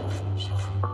Sorry.